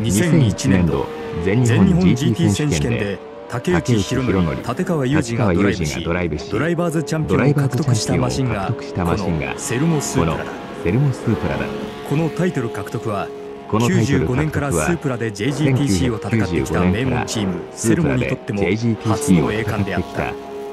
2001年度全日本 GT 選手権で竹内宏典立川裕二がドライブしドライバーズチャンピオンを獲得したマシンがこのセルモスープラだ。このタイトル獲得は95年からスープラで JGTC を戦ってきた名門チーム。セルモにとっても初の栄冠であった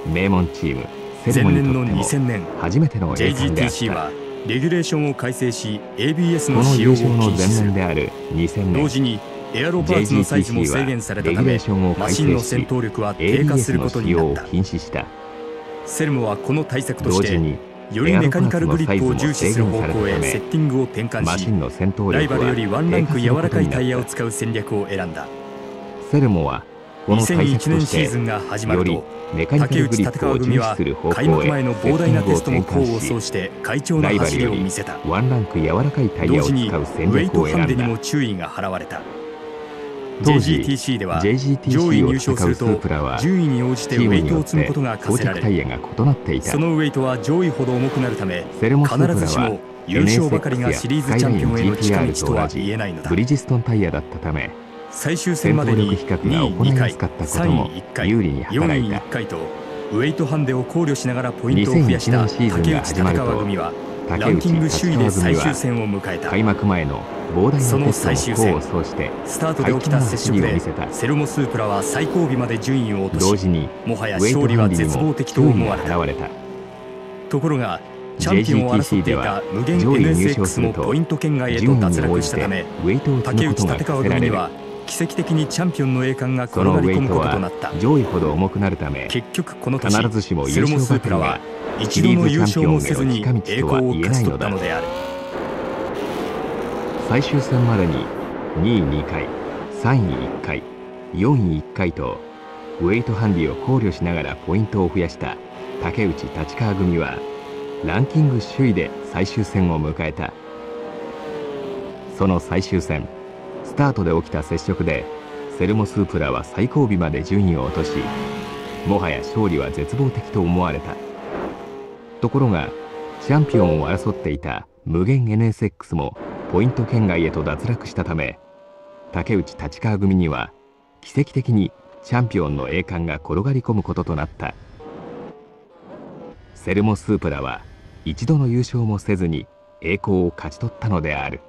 名門チーム前年の2000年初めての JGTC はレギュレーションを改正し ABS の使用を禁止する同時にエアロパーツのサイズも制限されたためマシンの戦闘力は低下することになった。セルモはこの対策としてよりメカニカルグリップを重視する方向へセッティングを転換しライバルよりワンランク柔らかいタイヤを使う戦略を選んだ。セルモは2001年シーズンが始まると竹内立川組は開幕前の膨大なテストも功を奏して快調な走りを見せた。ワンランク柔らかいタイヤを使う戦略を選んだ。同時にウェイトハンデにも注意が払われた。JGTC では上位入賞すると順位に応じてウェイトを積むことが課せられる。そのウェイトは上位ほど重くなるため必ずしも優勝ばかりがシリーズチャンピオンへの近道とは言えないのだ。ブリヂストンタイヤだったため最終戦までに2位2回3位1回4位1回とウェイトハンデを考慮しながらポイントを増やした竹内立川組はランキング首位で最終戦を迎えた。開幕前の膨大なテストを功をしてスタートで起きた接触でセルモスープラは最後尾まで順位を落としもはや勝利は絶望的と思われた。ところがチャンピオンを争っていた無限 NSX もポイント圏外へと脱落したため竹内立川組には奇跡的にチャンピオンの栄冠が転がり込むこととなった。上位ほど重くなるため結局この年セルモスープラは一度の優勝もせずに栄光を勝ち取ったのである。最終戦までに2位2回3位1回4位1回とウェイトハンディを考慮しながらポイントを増やした竹内立川組はランキング首位で最終戦を迎えた。その最終戦スタートで起きた接触でセルモスープラは最後尾まで順位を落としもはや勝利は絶望的と思われた。ところがチャンピオンを争っていた無限 NSX もポイント圏外へと脱落したため竹内立川組には奇跡的にチャンピオンの栄冠が転がり込むこととなった。セルモスープラは一度の優勝もせずに栄光を勝ち取ったのである。